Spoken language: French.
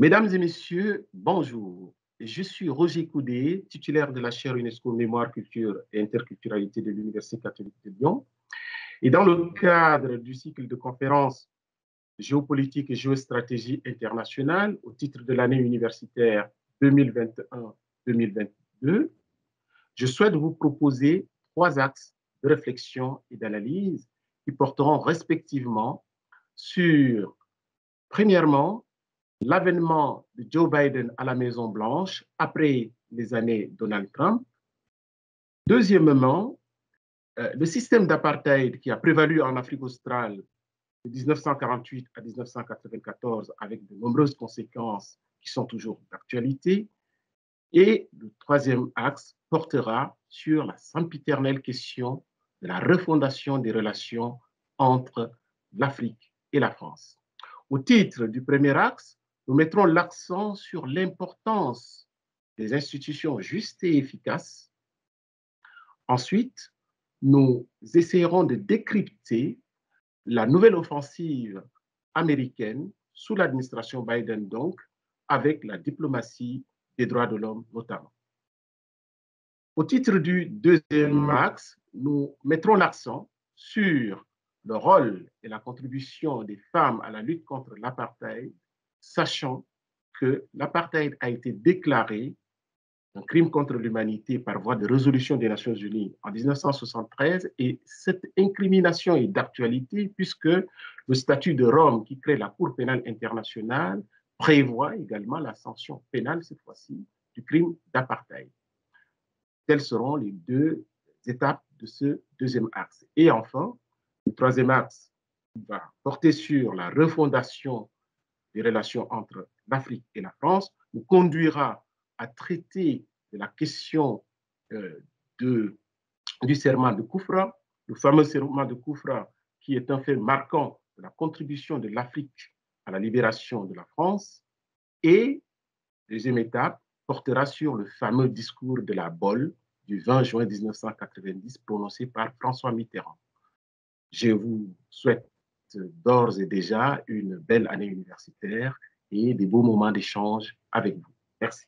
Mesdames et messieurs, bonjour. Je suis Roger Coudé, titulaire de la chaire UNESCO Mémoire, Culture et Interculturalité de l'Université catholique de Lyon. Et dans le cadre du cycle de conférences Géopolitique et géostratégie internationale au titre de l'année universitaire 2021-2022, je souhaite vous proposer trois axes de réflexion et d'analyse qui porteront respectivement sur, premièrement, l'avènement de Joe Biden à la Maison-Blanche après les années Donald Trump. Deuxièmement, euh, le système d'apartheid qui a prévalu en Afrique australe de 1948 à 1994 avec de nombreuses conséquences qui sont toujours d'actualité. Et le troisième axe portera sur la sempiternelle question de la refondation des relations entre l'Afrique et la France. Au titre du premier axe, nous mettrons l'accent sur l'importance des institutions justes et efficaces. Ensuite, nous essayerons de décrypter la nouvelle offensive américaine sous l'administration Biden, donc, avec la diplomatie des droits de l'homme notamment. Au titre du deuxième axe, nous mettrons l'accent sur le rôle et la contribution des femmes à la lutte contre l'apartheid sachant que l'apartheid a été déclaré un crime contre l'humanité par voie de résolution des Nations Unies en 1973 et cette incrimination est d'actualité puisque le statut de Rome qui crée la Cour pénale internationale prévoit également la sanction pénale cette fois-ci du crime d'apartheid. Telles seront les deux étapes de ce deuxième axe. Et enfin, le troisième axe va porter sur la refondation des relations entre l'Afrique et la France nous conduira à traiter de la question euh, du serment de Koufra, le fameux serment de Koufra qui est un fait marquant de la contribution de l'Afrique à la libération de la France. Et, deuxième étape, portera sur le fameux discours de la Bolle du 20 juin 1990 prononcé par François Mitterrand. Je vous souhaite d'ores et déjà une belle année universitaire et des beaux moments d'échange avec vous. Merci.